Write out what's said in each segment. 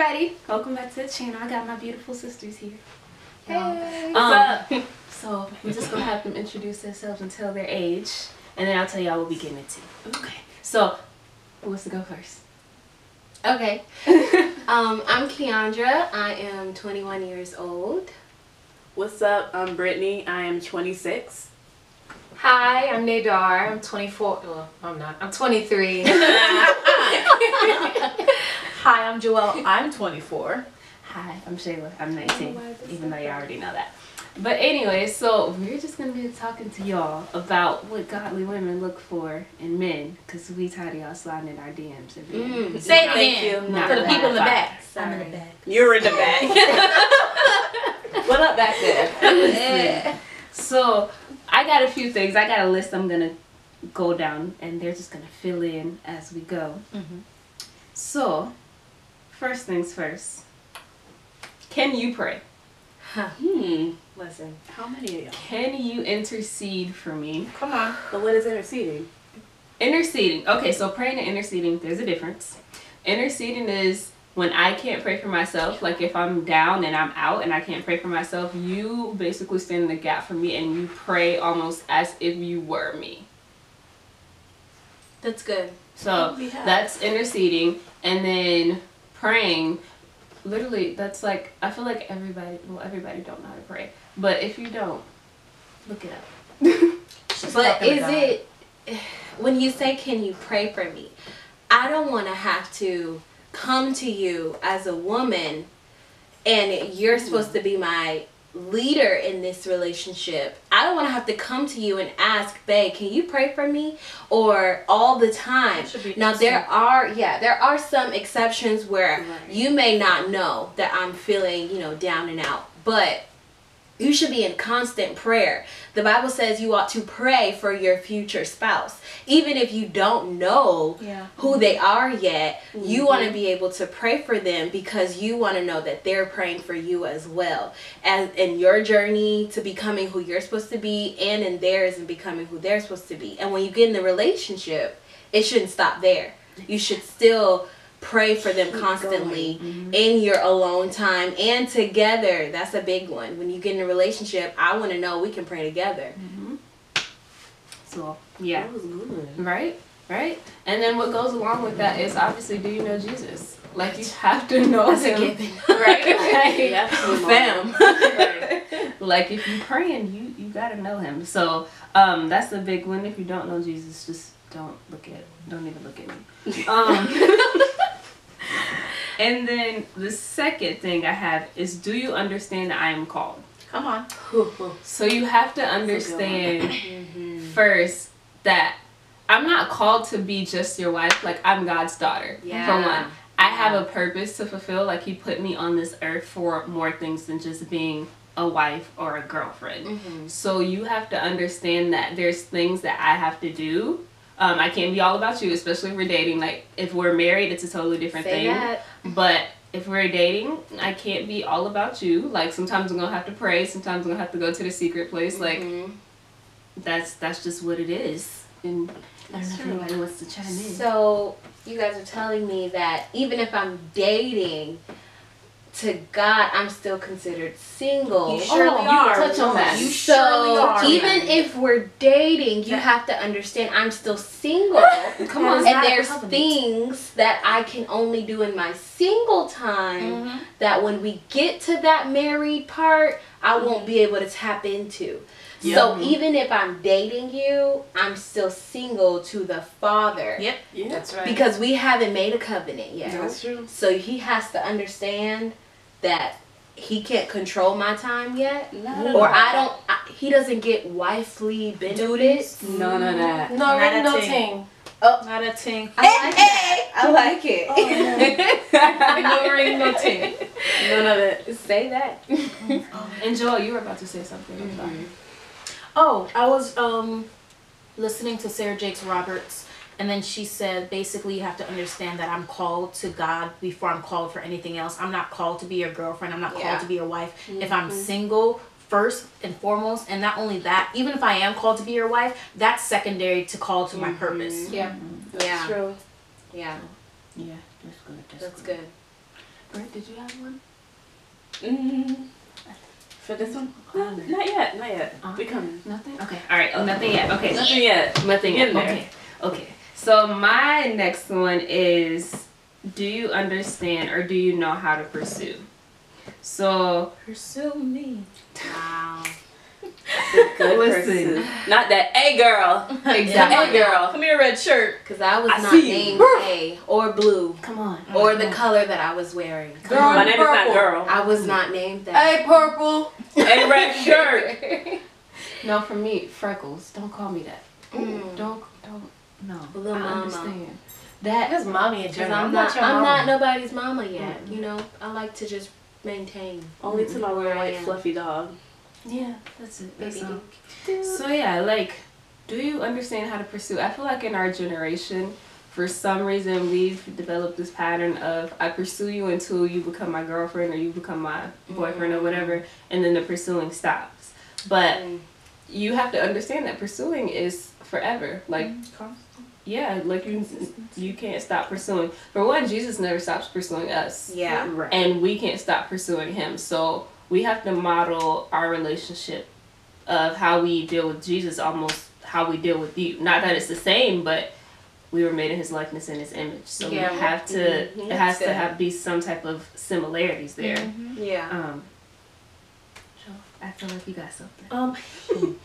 everybody. Welcome back to the channel. I got my beautiful sisters here. Hey. What's Um, so we're just gonna have them introduce themselves and tell their age, and then I'll tell y'all what we're getting into. Okay. So, who wants to go first? Okay. um, I'm Keondra. I am 21 years old. What's up? I'm Brittany. I am 26. Hi, I'm Naider. I'm 24. Well, I'm not. I'm 23. Hi, I'm Joelle. I'm 24. Hi, I'm Shayla. I'm 19, even though you already know that. But anyway, so we're just gonna be talking to y'all about what godly women look for in men, cause we tired of y'all sliding in our DMs. And being- Mm. Say it Thank again you. Not for the people in the back. I'm in the back. You're in the back. What up back there? Listen. So I got a few things. I got a list I'm gonna go down, and they're just gonna fill in as we go. Mhm. So, first things first. Can you pray? hmm. Listen. How many of y'all? Can you intercede for me? Come on. But what is interceding? Interceding. Okay, so praying and interceding, there's a difference. Interceding is when I can't pray for myself, like if I'm down and I'm out and I can't pray for myself, you basically stand in the gap for me and you pray almost as if you were me. That's good. So We that's interceding and then praying literally that's like I feel like everybody well everybody don't know how to pray. But if you don't, look it up. But is it, when you say, can you pray for me? I don't want to have to come to you as a woman and you're supposed to be my leader in this relationship. I don't want to have to come to you and ask, babe, can you pray for me? Or all the time. Now there are yeah, there are some exceptions where Right. you may not know that I'm feeling, you know, down and out. But you should be in constant prayer. The Bible says you ought to pray for your future spouse. Even if you don't know Yeah. who they are yet, you want to mm-hmm. be able to pray for them because you want to know that they're praying for you as well. As in your journey to becoming who you're supposed to be and in theirs and becoming who they're supposed to be. And when you get in the relationship, it shouldn't stop there. You should still pray for them constantly in your alone time and together. That's a big one. When you get in a relationship, I want to know we can pray together. So yeah. That was good. Right? Right? And then what goes along with that is obviously do you know Jesus? Like you have to know That's a him. given. Right? Like, Yeah, fam. Right. like if you're praying, you you gotta know him. So um that's the big one. If you don't know Jesus, just don't look at don't even look at me. Um And then the second thing I have is do you understand that I am called? Come on. So you have to understand first that I'm not called to be just your wife. Like I'm God's daughter. Yeah. For one, I have a purpose to fulfill. Like He put me on this earth for more things than just being a wife or a girlfriend. Mm-hmm. So you have to understand that there's things that I have to do. Um, I can't be all about you, especially if we're dating. Like if we're married, it's a totally different Say thing. that. But if we're dating, I can't be all about you. Like sometimes I'm gonna have to pray. Sometimes I'm gonna have to go to the secret place. Like Mhm. that's that's just what it is. And I don't know if anybody wants to chime in. So you guys are telling me that even if I'm dating, to God, I'm still considered single. You surely Oh, you are. touch on that. You so surely are. even if we're dating, you Yeah. have to understand I'm still single. Come on, and there's things that I can only do in my single time Mhm. that when we get to that married part, I won't be able to tap into. Yep. So even if I'm dating you, I'm still single to the father Yep. Yeah. That's right. because we haven't made a covenant yet. That's true. So he has to understand that he can't control my time yet, or I don't. I, he doesn't get wifely benefits. None of that. no, Not ring, no ting. ting. Oh. Not a ting. I like that. I like it. no ring, no ting. None of it. Say that. and Joelle, you were about to say something. I'm sorry. Oh, I was um listening to Sarah Jakes Roberts and then she said basically you have to understand that I'm called to God before I'm called for anything else. I'm not called to be your girlfriend. I'm not Yeah. called to be your wife. If I'm mm-hmm. single, first and foremost, and not only that, even if I am called to be your wife, that's secondary to call to my mm-hmm. purpose. Yeah. That's Yeah. true. Yeah. Yeah, that's good. That's, That's good. good. Brett, did you have one? Mm, for this one? No, not yet, not yet. Uh-huh. We coming. Nothing. Okay. All right. Oh, nothing yet. Okay. Nothing yet. Nothing yet. There. Okay. Okay. So my next one is do you understand or do you know how to pursue? So Pursue me. Wow. Good Listen. person. Not that, hey girl. exactly. Hey girl. Come here, red shirt. Because I was I not see you. named A or blue Come on. or the color that I was wearing. Girl, My name is not girl. I was not named that. Hey, purple. Hey, red shirt. No, for me, freckles. Don't call me that. Mm. Don't don't no. Little I mama. understand. That That's mommy in Because general. I'm not, your I'm not nobody's mama yet. You know, I like to just maintain. Only till I wear a Where white fluffy dog. yeah, that's it. That's all. So yeah, like, do you understand how to pursue? I feel like in our generation, for some reason, we've developed this pattern of I pursue you until you become my girlfriend or you become my boyfriend or whatever, and then the pursuing stops. But Mm. you have to understand that pursuing is forever. Like, yeah, like you, you can't stop pursuing. For one, Jesus never stops pursuing us Yeah. Right. and we can't stop pursuing him. So we have to model our relationship of how we deal with Jesus almost how we deal with you. Not that it's the same, but we were made in his likeness and his image. So Yeah. we have to Mhm. it has to have be some type of similarities there. Yeah. Um so I feel like you got something. Um,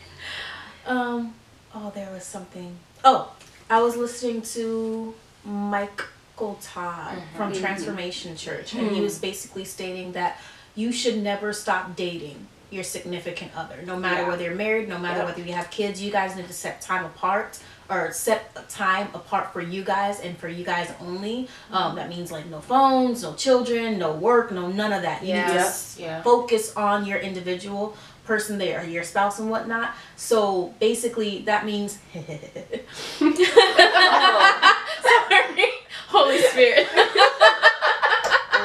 um, oh, there was something. Oh, I was listening to Michael Todd mm-hmm. from mm-hmm. Transformation Church, and he mm-hmm. was basically stating that you should never stop dating your significant other, no matter Yeah. whether you're married, no matter Yep. whether you have kids. You guys need to set time apart. Or set a time apart for you guys and for you guys only. Um, that means like no phones, no children, no work, no none of that. You need to Yeah. focus on your individual person there, your spouse and whatnot. So basically, that means. Sorry, Holy Spirit.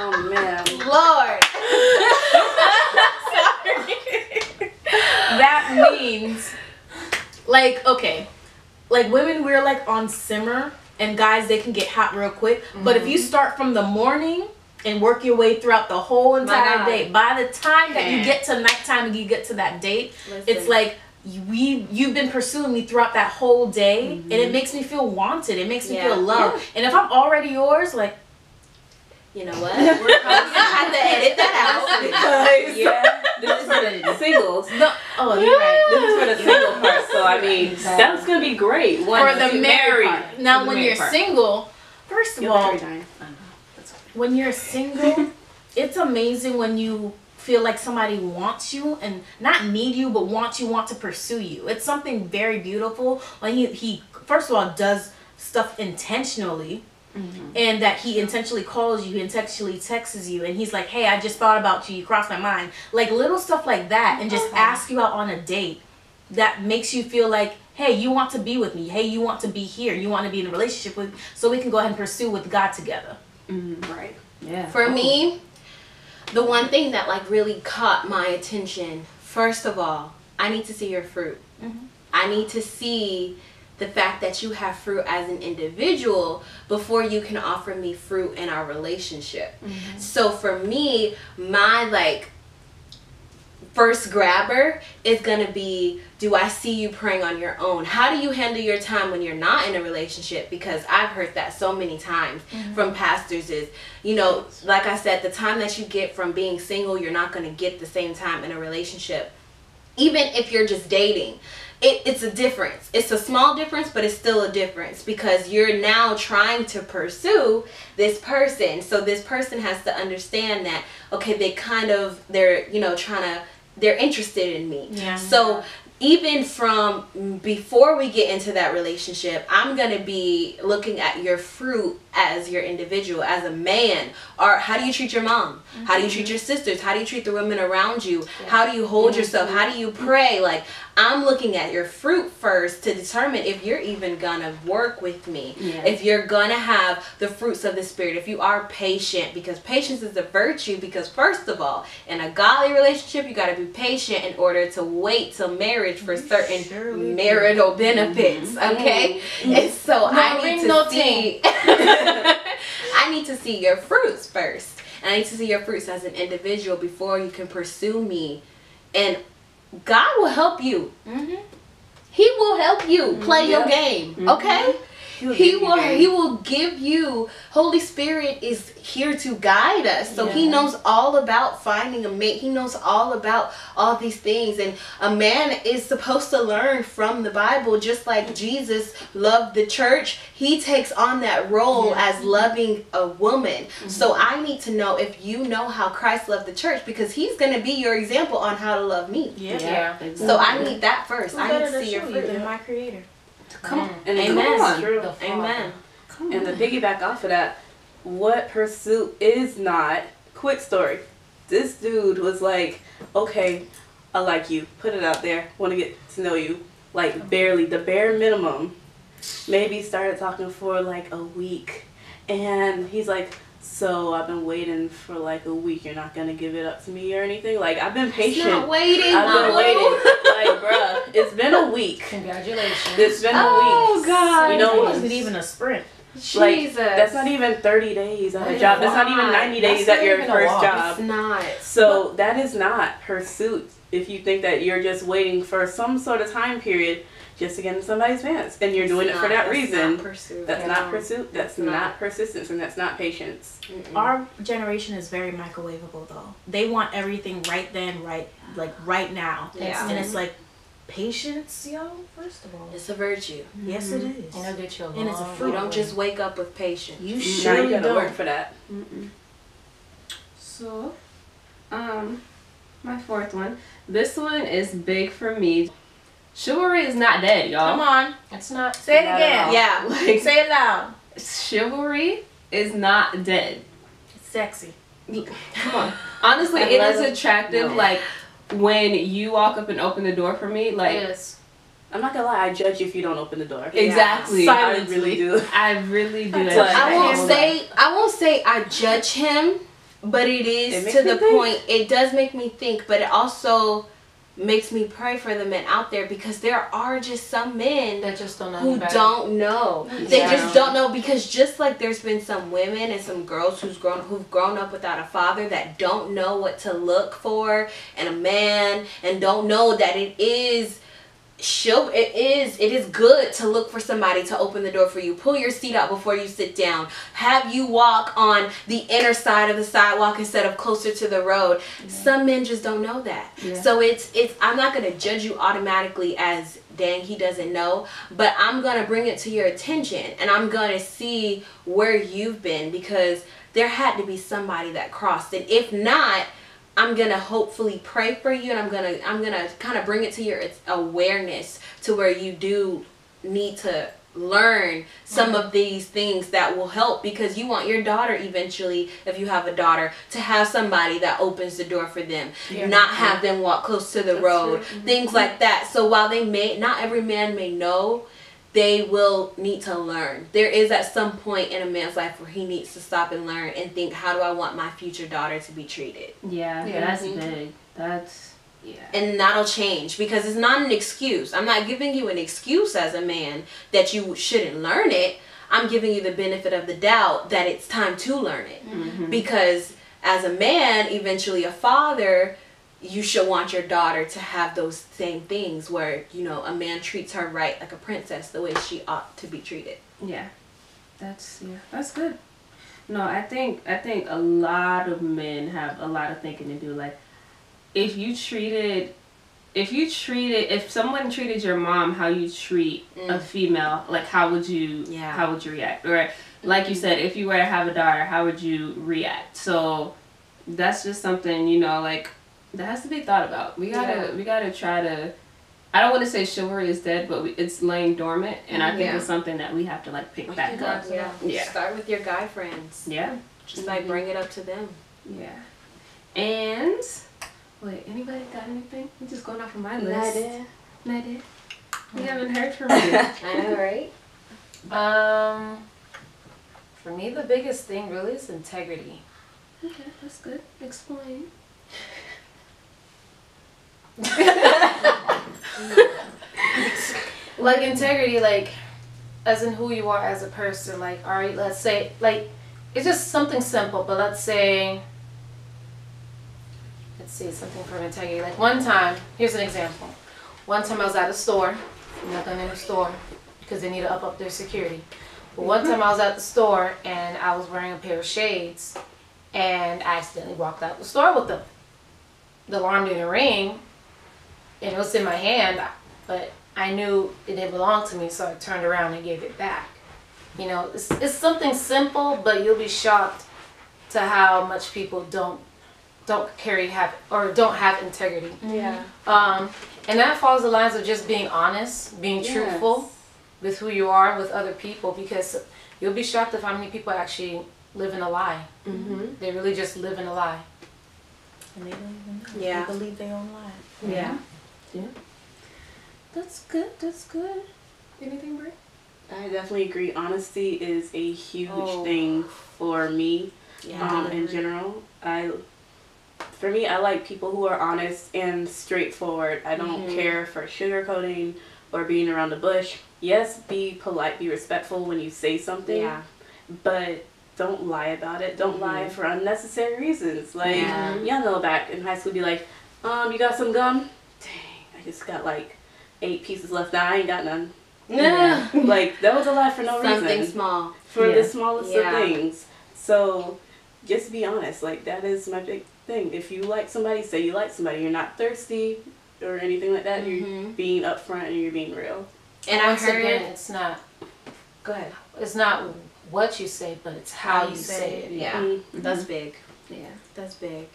Oh man. Lord. Sorry. That means, like, okay, like women, we're like on simmer, and guys, they can get hot real quick. But if you mm-hmm. start from the morning. And work your way throughout the whole entire God. day. By the time that you get to nighttime and you get to that date, it's like we you've been pursuing me throughout that whole day and it makes me feel wanted it makes me Mm-hmm. Yeah. feel loved and if i'm already yours like You know what? We're probably gonna have to edit that out. yeah. This is for the singles. no oh you're right This is for the single part. So I mean, that's gonna be great. for the married now the when you're part. single first of You're all married, Diane. When you're single it's amazing when you feel like somebody wants you and not need you but wants you want to pursue you. It's something very beautiful when he, he first of all does stuff intentionally mm-hmm. and that he intentionally calls you he intentionally texts you and he's like hey i just thought about you you crossed my mind. Like little stuff like that and just ask you out on a date that makes you feel like hey you want to be with me. Hey you want to be here. You want to be in a relationship with so we can go ahead and pursue with god together Mm-hmm. Right. Yeah. For Oh. me, the one thing that like really caught my attention, first of all, I need to see your fruit. Mm-hmm. I need to see the fact that you have fruit as an individual before you can offer me fruit in our relationship. Mm-hmm. So for me, my like first grabber is going to be do I see you praying on your own? How do you handle your time when you're not in a relationship? Because I've heard that so many times mm-hmm. from pastors is, you know, like I said, the time that you get from being single, you're not going to get the same time in a relationship. Even if you're just dating. It, it's a difference. It's a small difference, but it's still a difference because you're now trying to pursue this person. So this person has to understand that okay, they kind of they're you know trying to they're interested in me. Yeah. So even from before we get into that relationship, I'm going to be looking at your fruit as your individual, as a man. Or how do you treat your mom? How do you treat mm-hmm. your sisters? How do you treat the women around you? How do you hold mm-hmm. yourself? How do you pray? Like, I'm looking at your fruit first to determine if you're even to work with me. Yeah. If you're to have the fruits of the Spirit. If you are patient, because patience is a virtue. Because, first of all, in a godly relationship, you got to be patient in order to wait till marriage for certain surely do. marital benefits. Mm-hmm. Okay? And so I need to no see. I need to see your fruits first. and I need to see your fruits as an individual before you can pursue me. And God will help you. Mm-hmm. He will help you play your Yeah. game. Okay? He'll He give you will he will give you Holy Spirit is here to guide us. So he knows all about finding a mate. He knows all about all these things and a man is supposed to learn from the Bible just like Jesus loved the church. He takes on that role as loving a woman. Mm-hmm. So I need to know if you know how Christ loved the church because he's going to be your example on how to love me. Yeah. Yeah. So I need that first. Who I need to to see your show you fruit. than my creator? Come on. And Amen. Amen. Come on. True. The Father. Amen. Come And to piggyback off of that, what pursuit is not? Quick story. This dude was like, okay, I like you. Put it out there. Want to get to know you. Like barely, the bare minimum. Maybe started talking for like a week, and he's like, so I've been waiting for like a week. You're not gonna give it up to me or anything. Like I've been It's patient. not waiting. I've been waiting. Like, bruh, it's been a week. Congratulations. It's been a week. Oh. God. You know it wasn't even a sprint. Like, Jesus. That's not even 30 days at a It's job. That's not even 90 days That's at your first job. It's not. So that is not pursuit. If you think that you're just waiting for some sort of time period just to get in somebody's pants and you're doing it for that reason, Pursuit. that's Yeah. not pursuit. That's It's not. not. persistence, and that's not patience. Mm-mm. Our generation is very microwavable though. They want everything right then, right like right now. Yeah. And it's mm-hmm. like patience, yo, first of all. It's a virtue. Yes it mm-hmm. is. And it'll get you a And it's a fruit. You don't just wake up with patience. You mm-hmm. now surely you gotta don't. work for that. Mm-mm. So, um, my fourth one. This one is big for me. Chivalry is not dead, y'all. Come on. It's not. Say it not again. Yeah. Like, Say it loud. chivalry is not dead. It's sexy. Come on. Honestly, I it love is it. attractive. No. Like when you walk up and open the door for me, like Yes. I'm not gonna lie. I judge you if you don't open the door. exactly. I I really do. I really do. But that. I won't Hold say I won't say I judge him, but it is It to the think. point. It does make me think, but it also makes me pray for the men out there because there are just some men That just don't know who don't know. They Yeah. just don't know because just like there's been some women and some girls who's grown who've grown up without a father that don't know what to look for and a man and don't know that it is show it is it is good to look for somebody to open the door for you. Pull your seat out before you sit down. Have you walk on the inner side of the sidewalk instead of closer to the road. Some men just don't know that. Yeah. so it's it's i'm not going to judge you automatically as dang he doesn't know but i'm going to bring it to your attention and i'm going to see where you've been because there had to be somebody that crossed and if not I'm gonna hopefully pray for you, and I'm gonna I'm gonna kind of bring it to your awareness to where you do need to learn some of these things that will help because you want your daughter eventually if you have a daughter to have somebody that opens the door for them. Not have them walk close to the That's road. True. things like that. So while they may not every man may know they will need to learn. There is at some point in a man's life where he needs to stop and learn and think, how do I want my future daughter to be treated? Yeah, Yeah. that's Mhm. big. That's yeah. And that'll change because it's not an excuse. I'm not giving you an excuse as a man that you shouldn't learn it. I'm giving you the benefit of the doubt that it's time to learn it. Mhm. Because as a man, eventually a father, you should want your daughter to have those same things where, you know, a man treats her right like a princess, the way she ought to be treated. Yeah, that's yeah, that's good. No, I think I think a lot of men have a lot of thinking to do. Like, if you treated, if you treated, if someone treated your mom how you treat a Mm. female, like how would you, Yeah. how would you react? Or like you said, if you were to have a daughter, how would you react? So that's just something you know, like that has to be thought about. We gotta, Yeah. we gotta try to. I don't want to say chivalry is dead, but we, it's laying dormant, and I think Yeah. it's something that we have to like pick back up. Yeah. Yeah. Start with your guy friends. Yeah, Just like bring it up to them. yeah. And wait, anybody got anything? I'm just going off of my list. Nadia. Nadia. We haven't heard from you. I know, right? Um, for me, the biggest thing really is integrity. okay, that's good. Explain. Like integrity, like as in who you are as a person. Like, all right, let's say, like, it's just something simple, but let's say let's see, something from integrity. Like one time, here's an example. One time I was at a store, I'm not going in the store because they need to up up their security. But one time I was at the store and I was wearing a pair of shades and I accidentally walked out the store with them. The alarm didn't ring and it was in my hand, but I knew it didn't belong to me, so I turned around and gave it back. You know, it's, it's something simple, but you'll be shocked to how much people don't don't carry have or don't have integrity. Yeah. Um, and that follows the lines of just being honest, being truthful with who you are with other people, because you'll be shocked of how many people actually live in a lie. Mm-hmm. They really just live in a lie. And they don't even know. Yeah. They believe their own lie. Yeah. That's good. That's good. Anything, Brie? I definitely agree. Honesty is a huge Oh. thing for me. Yeah. um, in general. I, for me, I like people who are honest and straightforward. I don't Mhm. care for sugarcoating or being around the bush. Yes, be polite, be respectful when you say something, yeah. but don't lie about it. Don't lie Mhm. for unnecessary reasons. Like, Yeah. y'all know back in high school, be like, um, you got some gum? Dang, I just got like eight pieces left. Now I ain't got none. Yeah. like, that was a lie for no Something reason Something small. for Yeah. the smallest Yeah. of things. So just be honest. Like that is my big thing. If you like somebody, say you like somebody. You're not thirsty or anything like that. You're Mhm. being upfront and you're being real. And I heard. again, it's not. Go ahead. It's not what you say, but it's how, you say it. Yeah. Mm-hmm. That's big. Yeah. That's big.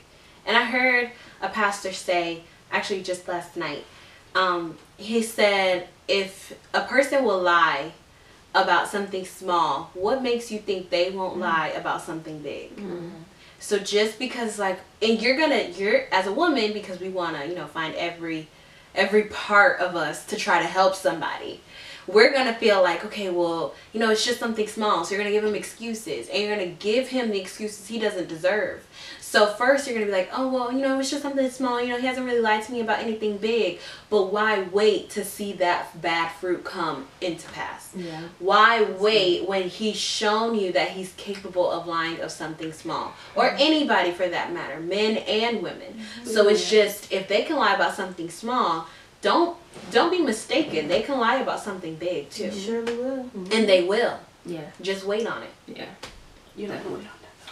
And I heard a pastor say, actually just last night, um, he said, if a person will lie about something small, what makes you think they won't lie about something big? So just because like and you're gonna you're as a woman because we wanna, you know, find every every part of us to try to help somebody. We're gonna feel like, okay, well, you know, it's just something small. So you're gonna give him excuses and you're gonna give him the excuses he doesn't deserve. So first you're gonna be like, oh well, you know, it's just something small. You know, he hasn't really lied to me about anything big. But why wait to see that bad fruit come into pass? Yeah. Why wait when he's shown you that he's capable of lying of something small? Or anybody for that matter, men and women. Mm-hmm. So it's just if they can lie about something small, don't don't be mistaken. They can lie about something big too. Surely will. And they will. Yeah. Just wait on it. Yeah. You don't know.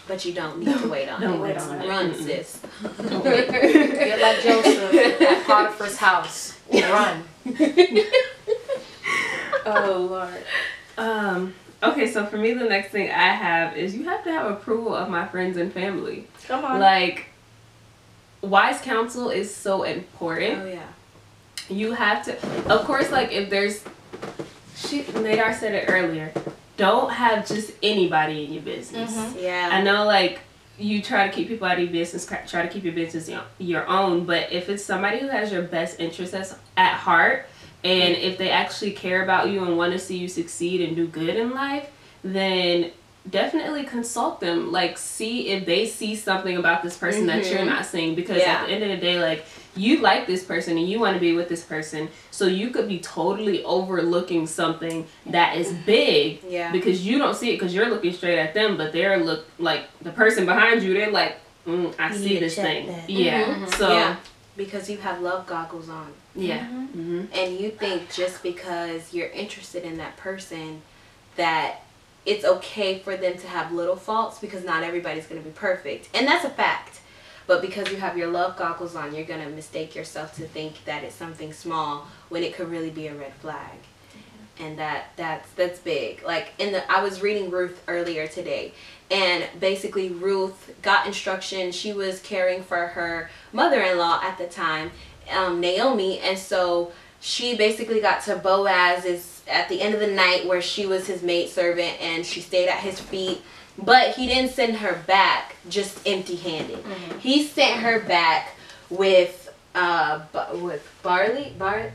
But you don't need to wait on Don't it. wait on it. Run, Mm-mm. sis. Get like Joseph at Potiphar's house. Run. Oh Lord. Um. Okay, so for me, the next thing I have is you have to have approval of my friends and family. Come on. Like, wise counsel is so important. Oh yeah. you have to of course like if there's she Naider said it earlier don't have just anybody in your business Yeah. i know like you try to keep people out of your business try to keep your business your- your own but if it's somebody who has your best interests at heart and if they actually care about you and want to see you succeed and do good in life then definitely consult them like see if they see something about this person that you're Mhm. not seeing because Yeah. at the end of the day like you like this person and you want to be with this person so you could be totally overlooking something that is big Yeah. because you don't see it because you're looking straight at them but they're look like the person behind you they're like mm, i You see this thing that. yeah Mhm. so Yeah. yeah Because you have love goggles on. yeah hmm and you think just because you're interested in that person that it's okay for them to have little faults because not everybody's going to be perfect and that's a fact but because you have your love goggles on you're going to mistake yourself to think that it's something small when it could really be a red flag. And that that's that's big. Like in the i was reading ruth earlier today and basically ruth got instruction. She was caring for her mother-in-law at the time um, naomi and so she basically got to boaz's at the end of the night where she was his maidservant and she stayed at his feet but he didn't send her back just empty-handed he sent her back with uh with barley bar i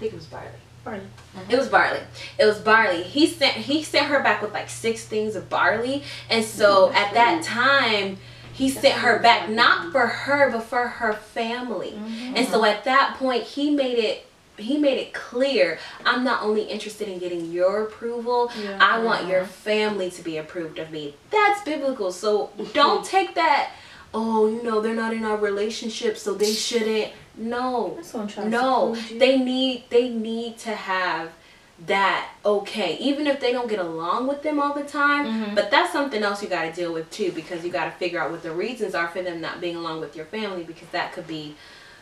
think it was barley Barley. it was barley. It was barley. He sent he sent her back with like six things of barley, and so at that time, he sent her back not for her but for her family. And so at that point, he made it he made it clear I'm not only interested in getting your approval, I want your family to be approved of me. That's biblical. So don't take that oh, you know, they're not in our relationship, so they shouldn't. No, That's what I'm trying no, they need they need to have that okay, even if they don't get along with them all the time. Mhm. But that's something else you got to deal with too, because you got to figure out what the reasons are for them not being along with your family, because that could be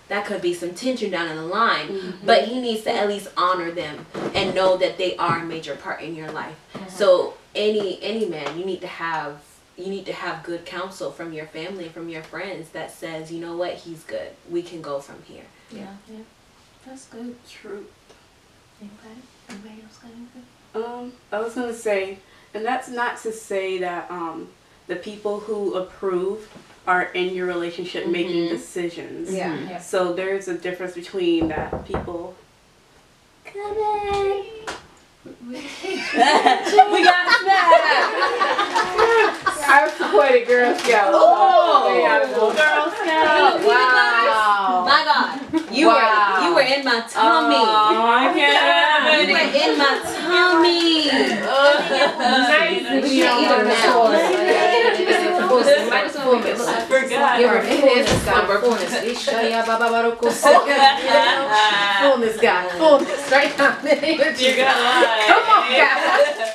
that could be some tension down in the line. But he needs to at least honor them and know that they are a major part in your life. So any any man, you need to have you need to have good counsel from your family and from your friends that says, you know what, he's good. We can go from here. Yeah. That's good. True. Anybody? Anybody else got anything? Um, I was gonna say, and that's not to say that um, the people who approve are in your relationship making Mhm. decisions. Yeah. Yeah. So there's a difference between that people. Come in. we got I supported Girl Scouts. Oh, Yeah. Girl Scout! Wow. My God, you Wow. were you were in my tummy. Oh, I can't. you were in my tummy. Nice. We can't eat them now. Might as well make it look I forgot. Give her fullness, God. Fullness. Ishaya Baba Baruch Fullness, God. Fullness. Right now. You got Come on, God.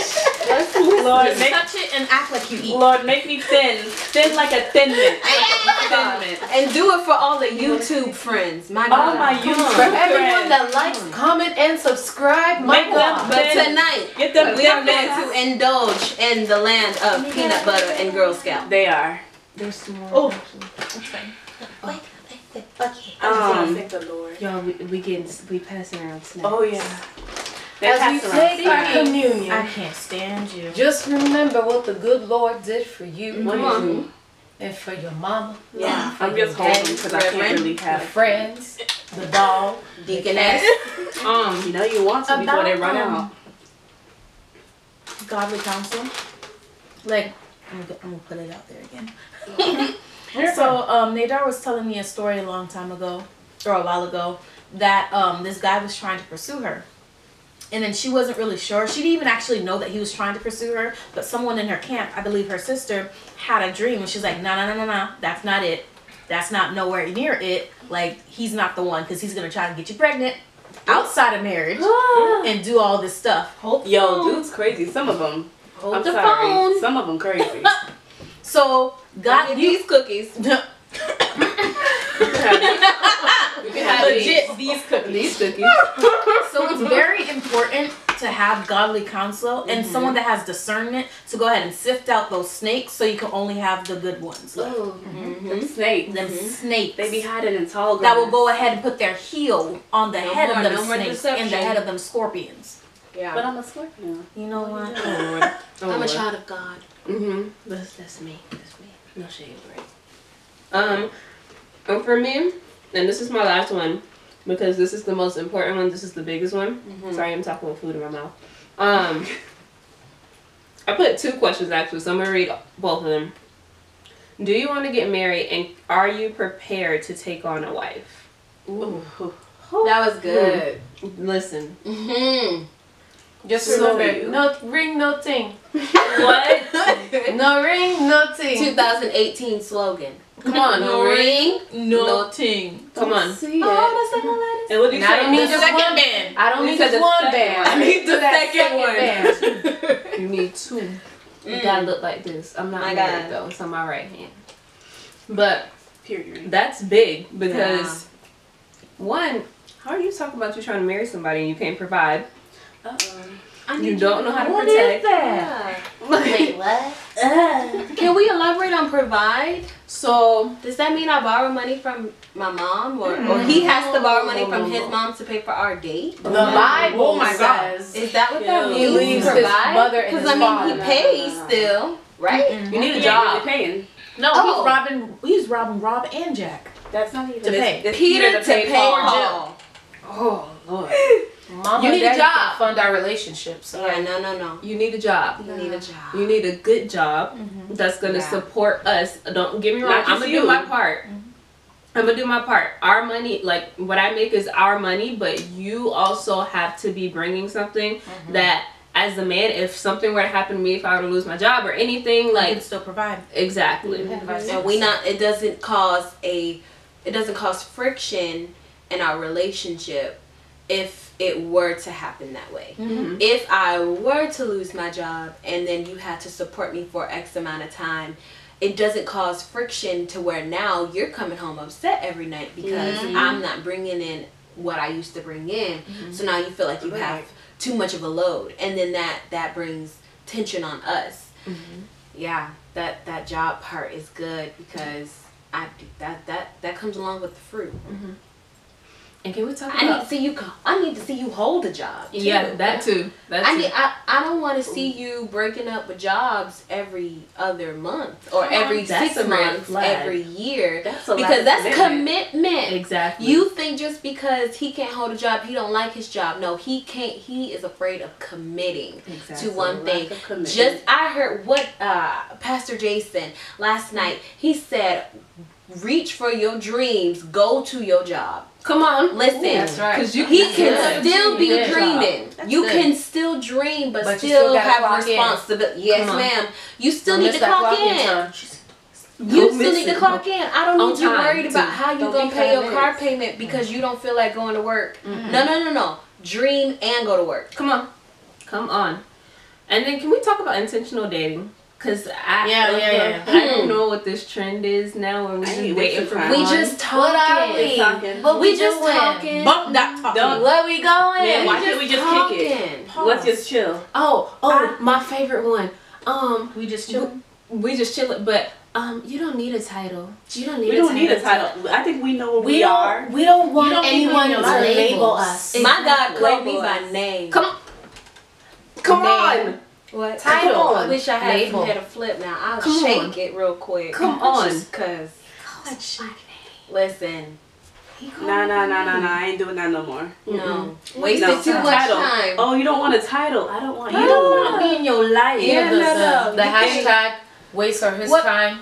Lord, make, touch it and act like you eat. Lord, make me thin. Thin like a thin mint. Thin mint. And do it for all the YouTube friends. My All my Come YouTube friends. For everyone that likes, comment, and subscribe, my Make them God. But Then- tonight, Get them we are thin going to indulge in the land of peanut butter and Girl Scout. They are. There's some more. Oh. actually. Um, Thank the Lord. Y'all, we, we getting we passing around snacks. oh yeah. They As pass we around take our snacks. communion, I can't stand you. just remember what the good Lord did for you What Come do you and for your mama, Yeah. I'm just holding because I can't Reverend. really your have. friends, the dog. Deaconess. Um, you know you want to before they run About, out. um, Godly counsel. Like, I'm, go- I'm gonna put it out there again. so, um, Naider was telling me a story a long time ago, or a while ago, that um, this guy was trying to pursue her. And then she wasn't really sure. She didn't even actually know that he was trying to pursue her. But someone in her camp, I believe her sister, had a dream. And she's like, no, no, no, no, no. That's not it. That's not nowhere near it. Like, he's not the one because he's going to try to get you pregnant outside of marriage and do all this stuff. Hold Yo, phone. dude's crazy. Some of them. Hold I'm the sorry. phone. Some of them crazy. So, Got God, these cookies. You can have Legit these cookies. These cookies. so it's very important to have godly counsel and Mm-hmm. someone that has discernment to go ahead and sift out those snakes so you can only have the good ones left. Them snakes. Them snakes. They be hiding in tall grass. that will go ahead and put their heel on the No head more- of them no snakes and the head of them scorpions. Yeah. But I'm a scorpion. You know what? Oh, Lord. Oh, I'm a child of God. Mm-hmm. That's that's me. That's me. No shade, right? Um, and for me, and this is my last one because this is the most important one. This is the biggest one. Mm-hmm. Sorry, I'm talking with food in my mouth. Um, I put two questions actually, so I'm gonna read both of them. Do you want to get married, and are you prepared to take on a wife? Ooh. That was good. Listen, Mm-hmm. Just So remember, you. no ring, no ting. what? No ring, no ting. 2018 slogan. Come on, No ring. Nothing. come on. See Oh, it. that's like a lettuce. And what do you And I don't need The just second one band. I don't need just the one second band. I need the second second one. band. You need two. You Mm. gotta look like this. I'm not My married God. though. It's on my right hand. But Period. that's big because one, how are you talking about you trying to marry somebody and you can't provide? Uh-oh. I You need don't know how to What protect. is that? Yeah. Wait, what? Can we elaborate on provide? So Does that mean I borrow money from my mom, or, or he hmm. has to borrow money from his mom to pay for our date? The Bible Oh my God. says Is that what Yeah. that He means? leaves his provide? mother and his I mean, father. he pays still, right? Mm-mm. you need a job. ain't really paying. No, Oh. he's robbing. He's robbing Rob and Jack. That's not even To pay. It's, it's Peter to pay Paul. Paul. Oh Lord. Mama You need a job. can fund our relationship. So Yeah, no, no, no. You need a job. You need a job. You need a good job mm-hmm. that's gonna Yeah. support us. Don't get me wrong. I'm gonna you. do my part. Mm-hmm. I'm gonna do my part. Our money, like what I make, is our money. But you also have to be bringing something mm-hmm. that as a man, if something were to happen to me, if I were to lose my job or anything, I like can still provide. exactly. And vice And we not it doesn't cause a it doesn't cause friction in our relationship if it were to happen that way. Mhm. If I were to lose my job and then you had to support me for X amount of time, it doesn't cause friction to where now you're coming home upset every night because Mhm. I'm not bringing in what I used to bring in. So now you feel like you have too much of a load and then that that brings tension on us. Yeah, that that job part is good because I that that that comes along with the fruit. And can we talk I need about? to see you. I need to see you hold a job. too. yeah, that too. That I too. need. I, I don't want to see you breaking up with jobs every other month or every That's six months, every year. That's because that's commitment. commitment. exactly. You think just because he can't hold a job, he don't like his job. No, he can't. He is afraid of committing Exactly. to one thing. Just I heard what uh, Pastor Jason last night. He said, "Reach for your dreams. Go to your job. Come on. Listen, That's right. Because you he can can still be Good. dreaming. That's you good. can still dream, but, But you still, still have responsibility. Yes, ma'am. You still Don't need to clock clock in in. You Don't still miss need to it. clock in. I don't On need you time, worried about too. how you Don't gonna pay five your car payment because you don't feel like going to work. Mm-hmm. No, no, no, no. Dream and go to work. Come on. Come on. And then can we talk about intentional dating? Cause I Yeah, yeah, yeah. I don't know what this trend is now when we just ain't waiting wasting for. We fun. just What are talking. we? talking. What We we just doing? talking. Bump that talking. Don't- Where we going? Man, why can't we just kick it? talking. Let's just chill. Oh, oh, my favorite one. Um, We just chill. we just chill it, but um, you don't need a title. You don't need. We a don't need a title. I think we know where we, We are. We don't want don't anyone to label us. My God Exactly. called me by name. Come on. Come Name. on. What? Title. Come on. I wish I had Label. had a flip now. I'll Come shake on. it real quick. Come on. Just cause. Listen. Nah, nah, nah, nah, nah. I ain't doing that no more. No. Wasted No. too much Title. time. Oh, you don't want a title. I don't want you. You don't want ah. me in your life. Yeah, the, no, no. the, the hashtag waste or his What? time.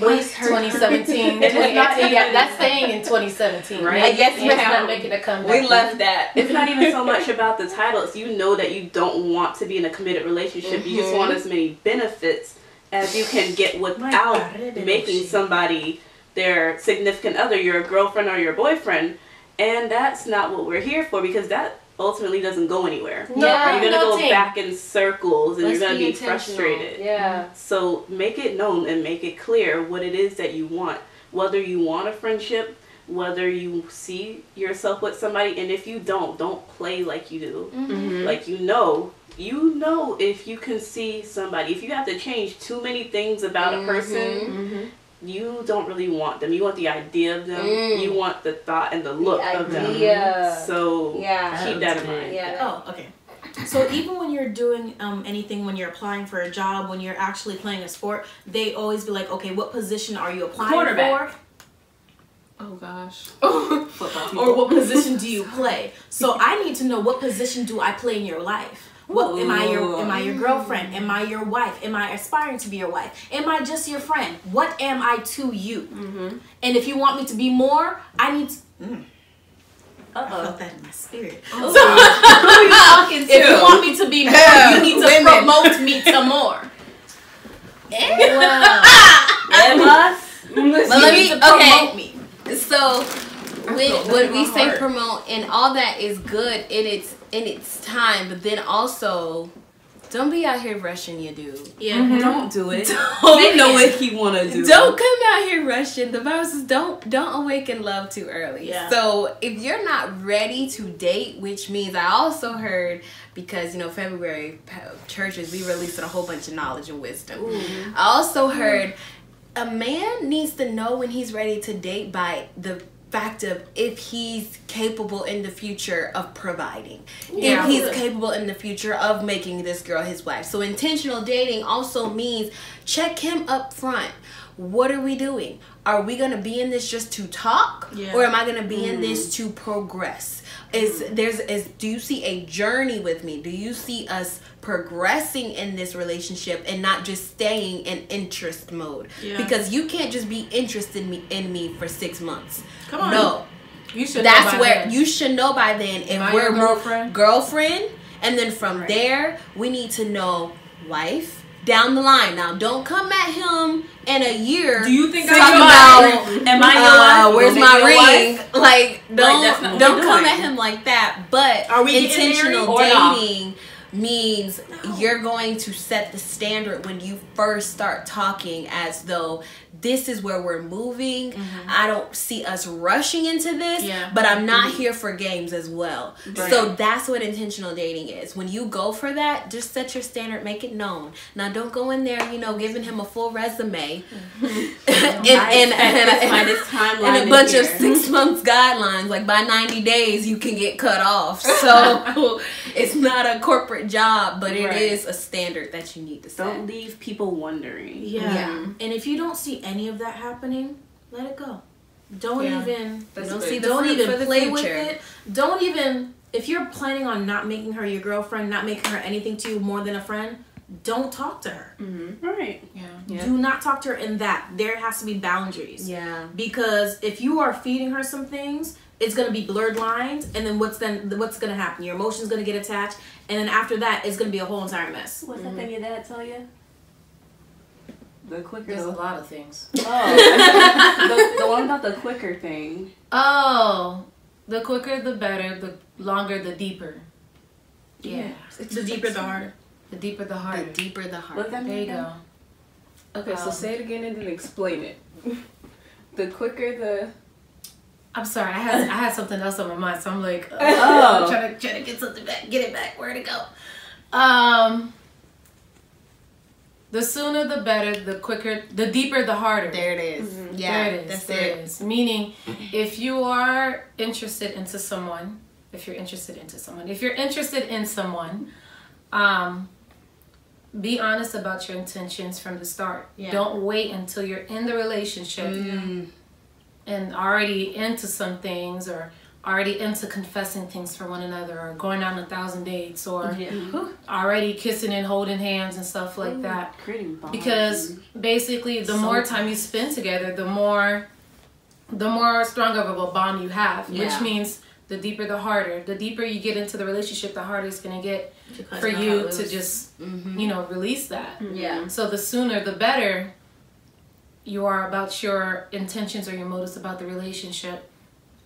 Waste 2017. It is not 2018. yeah, that's staying in 2017, right? I guess, It's not making a comeback. We left that. It's not even so much about the title. It's you know that you don't want to be in a committed relationship. You just want mm-hmm. as many benefits as you can get without God, making she- somebody their significant other, your girlfriend or your boyfriend. And that's not what we're here for because that ultimately doesn't go anywhere. No, Yeah. You're gonna no go team. back in circles and Let's you're gonna be be, frustrated. Yeah. So make it known and make it clear what it is that you want. Whether you want a friendship, whether you see yourself with somebody, and if you don't, don't play like you do. Mhm. Like you know, you know if you can see somebody. If you have to change too many things about a person, Mhm. You don't really want them. You want the idea of them. Mm. You want the thought and the look of them. idea. So Yeah. keep that in mind. Yeah. Oh, okay. So even when you're doing um, anything, when you're applying for a job, when you're actually playing a sport, they always be like, okay, what position are you applying Quarterback. Oh gosh. for? Football people. or what position do you play? So I need to know what position do I play in your life? What am I your am I your girlfriend? Am I your wife? Am I aspiring to be your wife? Am I just your friend? What am I to you? Mhm. And if you want me to be more, I need to. Mm, I Uh felt that in my spirit. Who you talking If you want me to be more, you need to Women. promote me to more. Emma, But let You me need to promote okay. me. So when when we my say promote and all that is good in its in its time, but then also don't be out here rushing your dude. Yeah. Mm-hmm. don't do it. Don't- We know what he wanna do. Don't come out here rushing. The Bible says don't don't awaken love too early. Yeah. So if you're not ready to date, which means I also heard because you know February churches we releasing a whole bunch of knowledge and wisdom. I also heard a man needs to know when he's ready to date by the fact of if he's capable in the future of providing. Yeah. if he's capable in the future of making this girl his wife. So intentional dating also means check him up front. What are we doing? Are we gonna be in this just to talk? Yeah. or am i gonna be in this mm-hmm. to progress? Is there's is do you see a journey with me? Do you see us progressing in this relationship and not just staying in interest mode Yeah. because you can't just be interested in me in me for six months Come on. no You should. that's know by where then. you should know by then if Am we're your girlfriend? girlfriend And then from there, we need to know wife down the line. Now, don't come at him in a year. Do you think talking I'm about wife? Am I your uh, wife? where's my ring? wife? Like, don't what don't come doing. at him like that. But Are we intentional married or not? dating means you're going to set the standard when you first start talking as though this is where we're moving. Mm-hmm. I don't see us rushing into this, Yeah. but I'm not mm-hmm. here for games as well. So that's what intentional dating is. When you go for that, just set your standard, make it known. Now don't go in there, you know, giving him a full resume and, and, and, and, this timeline and a bunch of six months guidelines. Like by 90 days, you can get cut off. So it's not a corporate job, but it is Right. a standard that you need to set. Don't leave people wondering. Yeah. Yeah. And if you don't see any of that happening, let it go. Don't Yeah. even That's don't see don't even play future. with it. Don't even if you're planning on not making her your girlfriend, not making her anything to you more than a friend, don't talk to her. Right. Yeah. Yeah. Do not talk to her in that. There has to be boundaries. Yeah. Because if you are feeding her some things, it's gonna be blurred lines, and then what's then what's gonna happen? Your emotions gonna get attached, and then after that, it's gonna be a whole entire mess. What's that thing your dad tell you? The quicker There's a lot of things. oh, the, the one about the quicker thing. Oh, the quicker the better, the longer the deeper. Yeah. The deeper, the harder. The deeper the The deeper the heart. What's that There you go. Okay, so Um, say it again and then explain it. the quicker the I'm sorry, I had I had something else on my mind, so I'm like, uh, Oh. I'm trying to trying to get something back, get it back. Where'd it go? Um, the sooner the better, the quicker, the deeper the harder. There it is. Yeah, there it is. that's there it. it is. Meaning, if you are interested into someone, if you're interested into someone, if you're interested in someone, um, be honest about your intentions from the start. Yeah. Don't wait until you're in the relationship Mm. and already into some things or already into confessing things for one another or going on a thousand dates or mm-hmm. already kissing and holding hands and stuff like mm-hmm. that. Creating bonds. because mm-hmm. basically the more time you spend together the more the more stronger of a bond you have Yeah. which means the deeper the harder the deeper you get into the relationship the harder it's going to get Because for you to just Mm-hmm. you know release that. Yeah. so the sooner the better you are about your intentions or your motives about the relationship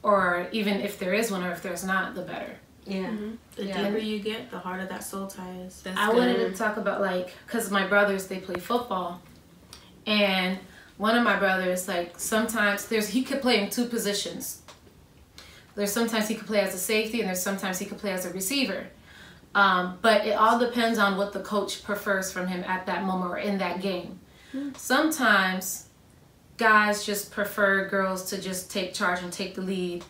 or even if there is one or if there's not the better Yeah. The Yeah. deeper you get, the harder that soul tie is. That's I good. wanted to talk about like because my brothers they play football, and one of my brothers like sometimes there's he could play in two positions. There's sometimes he could play as a safety, and there's sometimes he could play as a receiver. Um, but it all depends on what the coach prefers from him at that moment or in that game. Sometimes guys just prefer girls to just take charge and take the lead.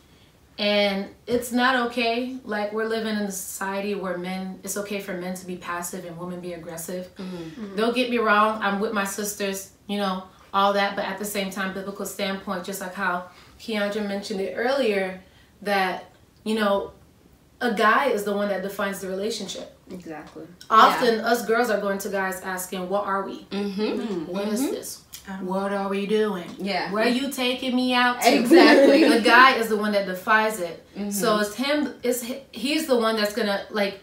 And it's not okay. Like we're living in a society where men it's okay for men to be passive and women be aggressive. Mm-hmm. Mm-hmm. Don't get me wrong i'm with my sisters you know all that but at the same time biblical standpoint just like how Keondra mentioned it earlier that you know a guy is the one that defines the relationship. Exactly. often us girls are going to guys asking what are we? Mm-hmm. mm-hmm. What is this what are we doing Yeah. where are you taking me out to Exactly. the guy is the one that defies it. Mm-hmm. So it's him. It's he's the one that's gonna like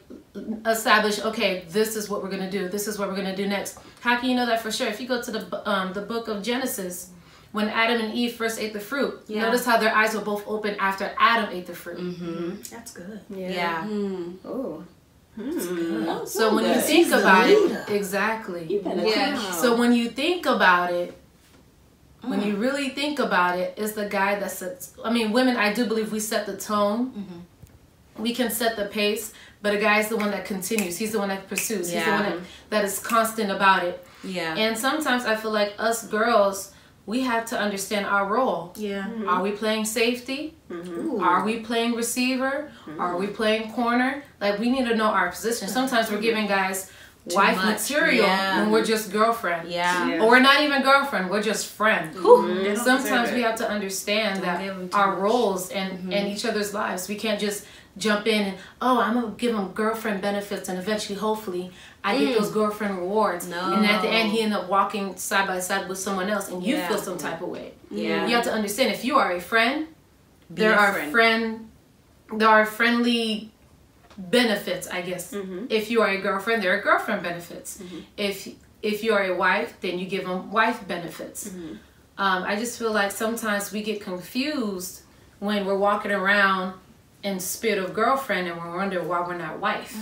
establish. Okay, this is what we're gonna do. This is what we're gonna do next. How can you know that for sure? If you go to the um, the book of Genesis, when Adam and Eve first ate the fruit, Yeah. notice how their eyes were both open after Adam ate the fruit. Mm-hmm. That's good. Yeah. Mm. Oh. Oh, So when you think She's about it, exactly. Yeah. teach. So when you think about it, when you really think about it, it's the guy that sets. I mean, women. I do believe we set the tone. We can set the pace, but a guy is the one that continues. He's the one that pursues. He's the one that, that is constant about it. Yeah. And sometimes I feel like us girls, we have to understand our role. Yeah. Mm-hmm. Are we playing safety? Mm-hmm. Ooh. Are we playing receiver? Mm-hmm. Are we playing corner? Like we need to know our position. Sometimes we're giving guys Too wife much. material Yeah. when we're just girlfriend. Yeah. Yeah. Or we're not even girlfriend, we're just friend. They don't Sometimes we have to understand Don't that give 'em too our much. roles and, and each other's lives. We can't just jump in and, oh, I'm to give him girlfriend benefits and eventually, hopefully, I get those girlfriend rewards. No. And at the end, he end up walking side by side with someone else and you Yeah. feel some type of way. Yeah. You have to understand if you are a friend, Be there a are friend. friend. there are friendly benefits, I guess. Mhm. If you are a girlfriend, there are girlfriend benefits. If if you are a wife, then you give them wife benefits. Um, I just feel like sometimes we get confused when we're walking around in spirit of girlfriend and we wonder why we're not wife.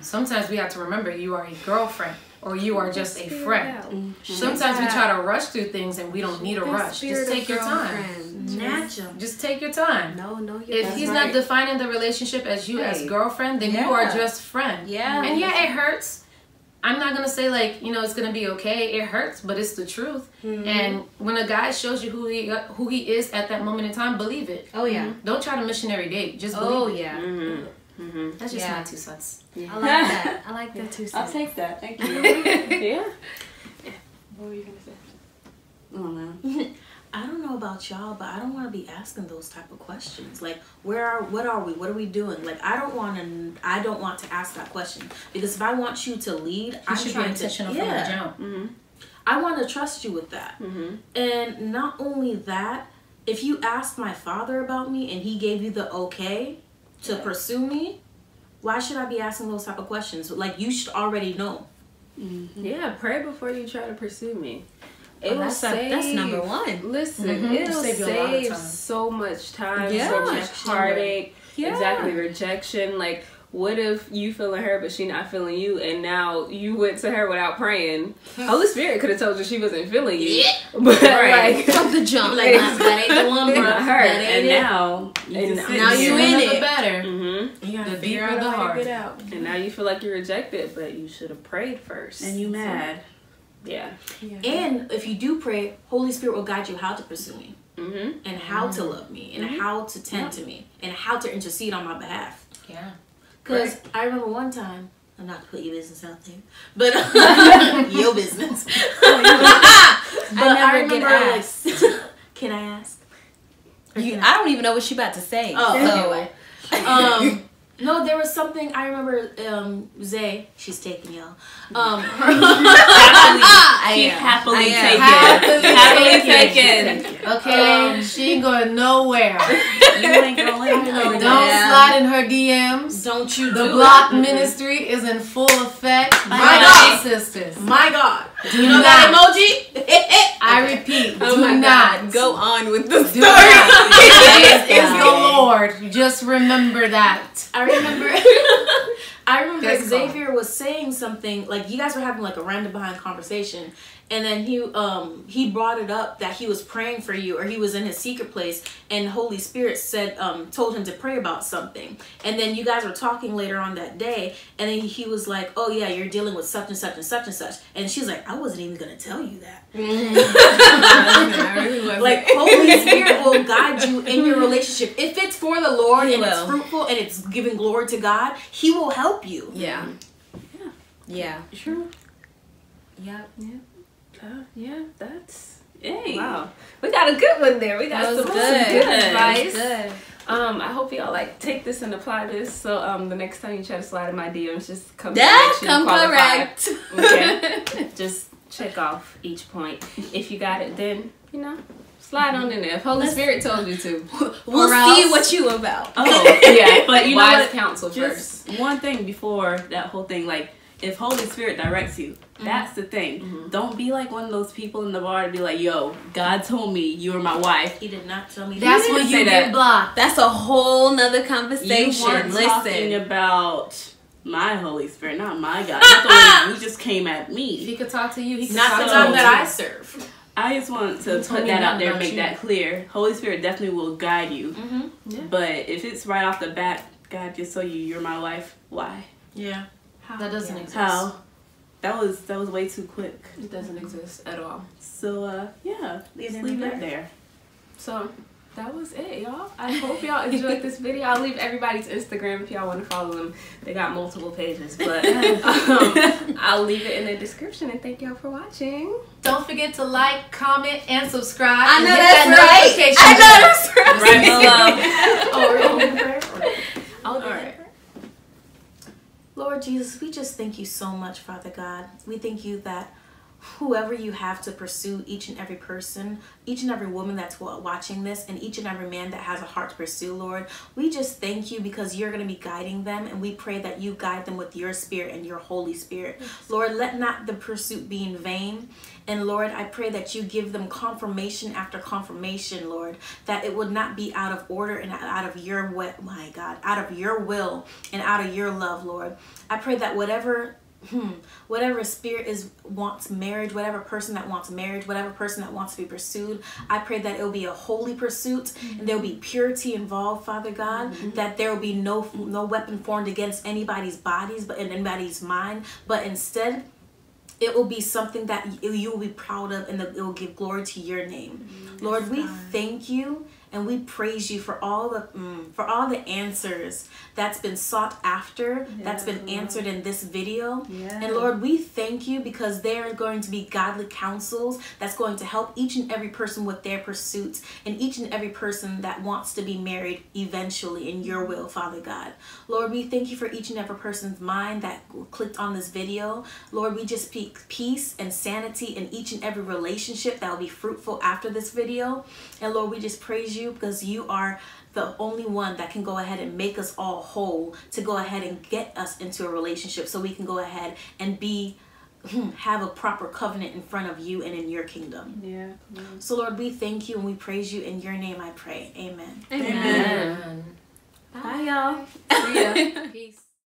Sometimes we have to remember you are a girlfriend or you are just a friend. Sometimes we try to rush through things and we don't need a rush. Just take your time. Snatch 'em. Just take your time. No, no, If he's not defining the relationship as you as girlfriend, then you are just friend. Yeah. And yeah, it hurts. I'm not gonna say like you know it's gonna be okay. It hurts, but it's the truth. Mm-hmm. And when a guy shows you who he who he is at that moment in time, believe it. Oh yeah. Mm-hmm. Don't try to missionary date. Just oh, believe Oh it. yeah. Mm-hmm. mm-hmm. That's just Yeah. my two cents. I like that. I like that too. I'll take that. Thank you. Yeah. What were you gonna say? I don't know. I don't know about y'all, but I don't want to be asking those type of questions. Like, where are, what are we? What are we doing? Like, I don't want to, I don't want to ask that question because if I want you to lead, You I'm should be intentional to, from the yeah, jump. Mm-hmm. I want to trust you with that. Mm-hmm. And not only that, if you asked my father about me and he gave you the okay to pursue me, why should I be asking those type of questions? Like, you should already know. Yeah, pray before you try to pursue me. It Oh, will that's, save. that's number one. Listen, Mhm. it'll Save save, you a lot of time. so much time, Yeah. so much Rejection, heartache. Yeah. Exactly, rejection. Like, what if you feeling her, but she not feeling you, and now you went to her without praying? Holy Spirit could have told you she wasn't feeling you, but Right. like, From the jump. Like, that ain't the one, bro. not her. That ain't And it. now, and now, Now you in it. better. hmm You gotta The figure deeper out the heart. to get out. and now you feel like you're rejected, but you should have prayed first. And you mad. Yeah. And if you do pray, Holy Spirit will guide you how to pursue me, Mm-hmm. and how to love me, and how to tend to me, and how to intercede on my behalf. Yeah. Because I remember one time, I'm not to put your business out there, but your business. but I, never get remember, like, can I ask? You, can I don't even know what she about to say. Oh, so- anyway. um, no, there was something I remember. Um, Zay, she's taking y'all. Um, I She am. happily I am. taken. Happily Happily taken. taken. Okay. she ain't going nowhere. You ain't gonna let me know. Don't Yeah. slide in her DMs. don't you The do block ministry is in full effect. My My God. sisters. My God, Do you know not. that emoji? I repeat, Oh do my not God. Go on with the Do story. not. Is the Lord. Just remember that. I remember. I remember Yes, God. Xavier was saying something like you guys were having like a random behind conversation, and then he um he brought it up that he was praying for you or he was in his secret place, and Holy Spirit said um told him to pray about something, and then you guys were talking later on that day, and then he was like, oh yeah, you're dealing with such and such and such and such, and she's like, I wasn't even gonna tell you that. I really. Like Holy Spirit will guide you in your relationship. If it's for the Lord He and it's fruitful and it's giving glory to God, He will help you. yeah. Yeah. Yeah. Sure. Yeah, yeah. Uh, yeah, that's Hey. wow. We got a good one there. We got some, good. some good advice. good. Um, I hope y'all like take this and apply this. So um, the next time you try to slide in my DMs, just come. That make sure you come correct. Okay. just check off each point. If you got it, then you know slide on in there. If Holy Spirit told you to. We'll Or see what you about. Oh, yeah, but you know wise what? counsel first. One thing before that whole thing, like if Holy Spirit directs you, that's the thing. Don't be like one of those people in the bar to be like, "Yo, God told me you were my wife." He did not tell me That's didn't when say you get blocked. That's a whole nother You conversation. weren't talking about my Holy Spirit, not my God. Not the one who just came at If me. he could talk to you, he could Not talk the to time you. that I serve. I just want to You put that out there, about make you. that clear. Holy Spirit definitely will guide you, Mm-hmm. Yeah. but if it's right off the bat, God just told you you're my wife, why? Yeah. That doesn't Yeah. exist. How? That was that was way too quick. It doesn't exist at all. So uh, yeah, Leave just it leave there. that there. So that was it, y'all. I hope y'all enjoyed this video. I'll leave everybody's Instagram if y'all want to follow them. They got multiple pages, but um, I'll leave it in the description. And thank y'all for watching. Don't forget to like, comment, and subscribe. I and know hit that's that right. I know bell. that's right. Right below. Oh, we're going? All All right. Lord Jesus, we just thank you so much, Father God. We thank you that whoever you have to pursue each and every person, each and every woman that's watching this, and each and every man that has a heart to pursue, Lord. We just thank you because you're going to be guiding them, and we pray that you guide them with your spirit and your Holy Spirit. Lord, let not the pursuit be in vain. And Lord, I pray that you give them confirmation after confirmation, Lord, that it would not be out of order and out of your way, my God, out of your will and out of your love, Lord. I pray that whatever hmm, whatever spirit is wants marriage, whatever person that wants marriage, whatever person that wants to be pursued, I pray that it will be a holy pursuit and there will be purity involved, Father God. That there will be no no weapon formed against anybody's bodies, but in anybody's mind, but instead it will be something that you you will be proud of and it will give glory to your name. Mm, Lord, we thank you and we praise you for all the mm, for all the answers that's been sought after that's been answered in this video. Yeah. and lord we thank you because there are going to be godly counsels that's going to help each and every person with their pursuits and each and every person that wants to be married eventually in your will father god. Lord we thank you for each and every person's mind that clicked on this video. Lord we just speak peace and sanity in each and every relationship that will be fruitful after this video. And lord we just praise you because you are the only one that can go ahead and make us all whole to go ahead and get us into a relationship so we can go ahead and be hmm, have a proper covenant in front of you and in your kingdom. Yeah. So Lord, we thank you and we praise you in your name I pray. Amen. Amen. Amen. Bye y'all. See ya. Peace.